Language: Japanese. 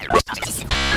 you